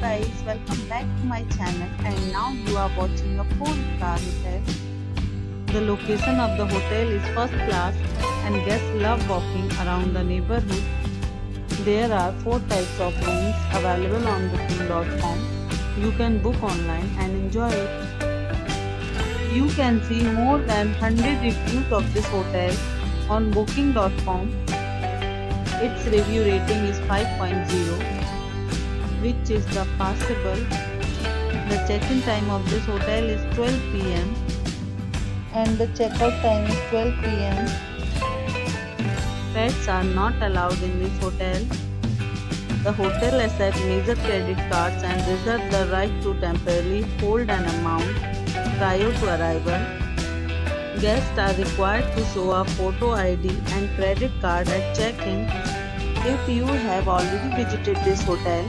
guys, welcome back to my channel and now you are watching a 4-star hotel. The location of the hotel is first class and guests love walking around the neighborhood. There are 4 types of rooms available on booking.com. You can book online and enjoy it. You can see more than 100 reviews of this hotel on booking.com. Its review rating is 5.0 which is the passable. The check-in time of this hotel is 12 pm and the checkout time is 12 pm. Pets are not allowed in this hotel. The hotel accepts major credit cards and reserves the right to temporarily hold an amount prior to arrival. Guests are required to show a photo ID and credit card at check-in. If you have already visited this hotel,